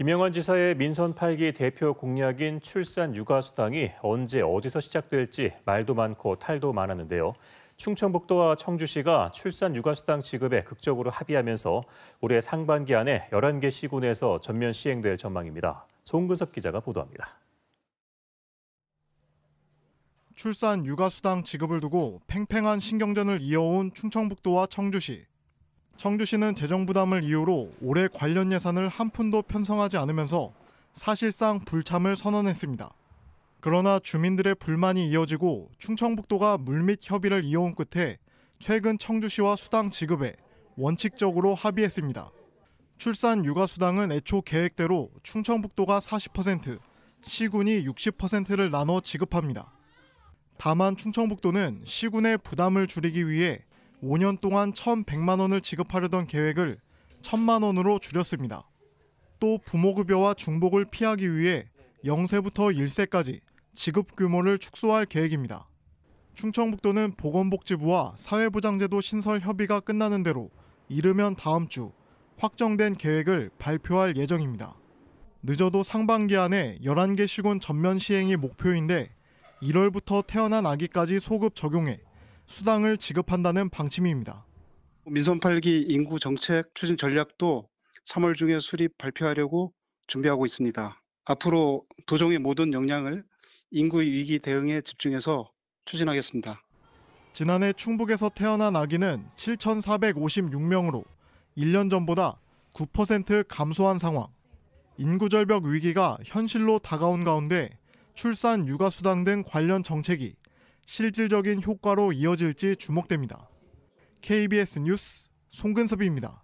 김영환 지사의 민선 8기 대표 공약인 출산 육아 수당이 언제 어디서 시작될지 말도 많고 탈도 많았는데요. 충청북도와 청주시가 출산 육아 수당 지급에 극적으로 합의하면서 올해 상반기 안에 11개 시군에서 전면 시행될 전망입니다. 송근섭 기자가 보도합니다. 출산 육아 수당 지급을 두고 팽팽한 신경전을 이어온 충청북도와 청주시. 청주시는 재정 부담을 이유로 올해 관련 예산을 한 푼도 편성하지 않으면서 사실상 불참을 선언했습니다. 그러나 주민들의 불만이 이어지고 충청북도가 물밑 협의를 이어온 끝에 최근 청주시와 수당 지급에 원칙적으로 합의했습니다. 출산 육아 수당은 애초 계획대로 충청북도가 40%, 시군이 60%를 나눠 지급합니다. 다만 충청북도는 시군의 부담을 줄이기 위해 5년 동안 1,100만 원을 지급하려던 계획을 1,000만 원으로 줄였습니다. 또 부모급여와 중복을 피하기 위해 0세부터 1세까지 지급 규모를 축소할 계획입니다. 충청북도는 보건복지부와 사회보장제도 신설 협의가 끝나는 대로 이르면 다음 주 확정된 계획을 발표할 예정입니다. 늦어도 상반기 안에 11개 시군 전면 시행이 목표인데 1월부터 태어난 아기까지 소급 적용해 수당을 지급한다는 방침입니다. 민선 8기 인구 정책 추진 전략도 3월 중에 수립 발표하려고 준비하고 있습니다. 앞으로 도정의 모든 역량을 인구 위기 대응에 집중해서 추진하겠습니다. 지난해 충북에서 태어난 아기는 7,456명으로 1년 전보다 9% 감소한 상황. 인구 절벽 위기가 현실로 다가온 가운데 출산 육아 수당 등 관련 정책이 실질적인 효과로 이어질지 주목됩니다. KBS 뉴스 송근섭입니다.